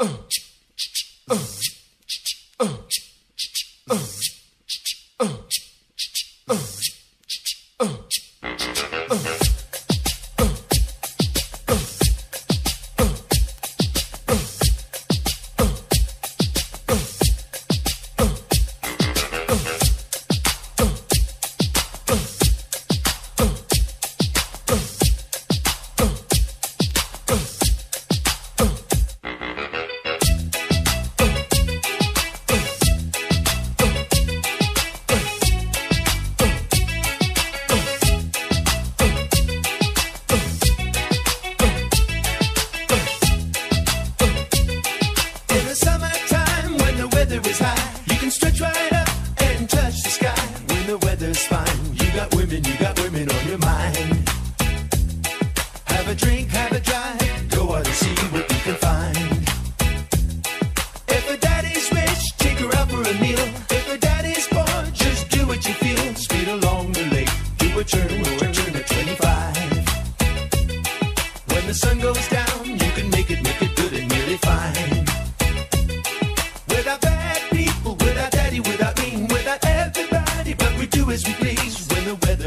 Uh, uh, uh. Summertime, when the weather is high, you can stretch right up and touch the sky. When the weather's fine, you got women, you got women on your mind. Have a drink,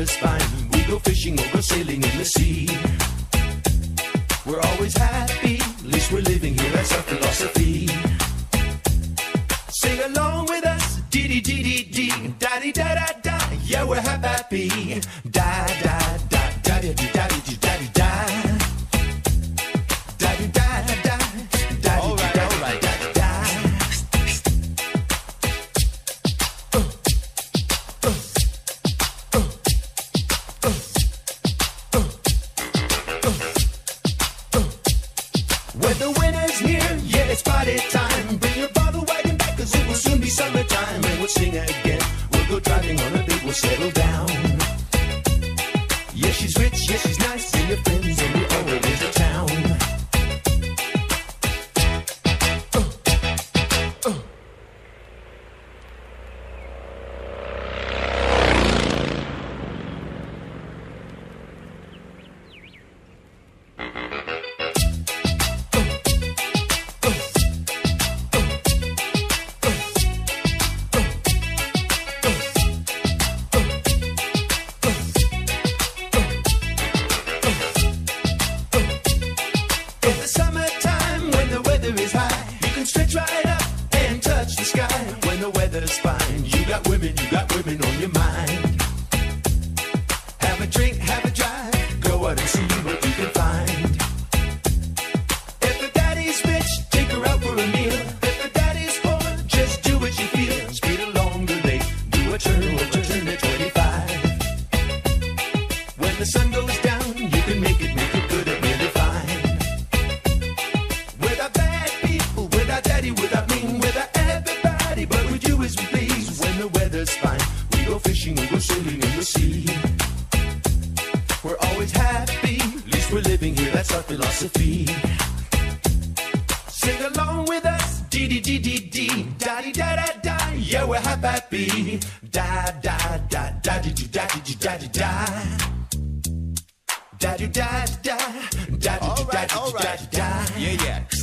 Weather's fine, we go fishing or go sailing in the sea. We're always happy, at least we're living here, that's our philosophy. Sing along with us, dee dee dee dee dee, da dee da da da, yeah we're happy. It's party time. Bring your bottle wagon back, cause it will soon be summertime. And we'll sing again. We'll go driving on a big, we'll settle down. Yeah, she's rich, yeah, she's nice. Bring your friends, stretch right up and touch the sky. When the weather's fine, you got women, you got women on your mind. Have a drink, have a drive, go out and see what you can happy, we're living here, that's our philosophy. Sing along with us, dee dee dee dee dee, da dee da da da, yeah we're happy. Da da da da dee dee da dee da dee da. Da dee da da da dee da right, da da. Yeah, yeah.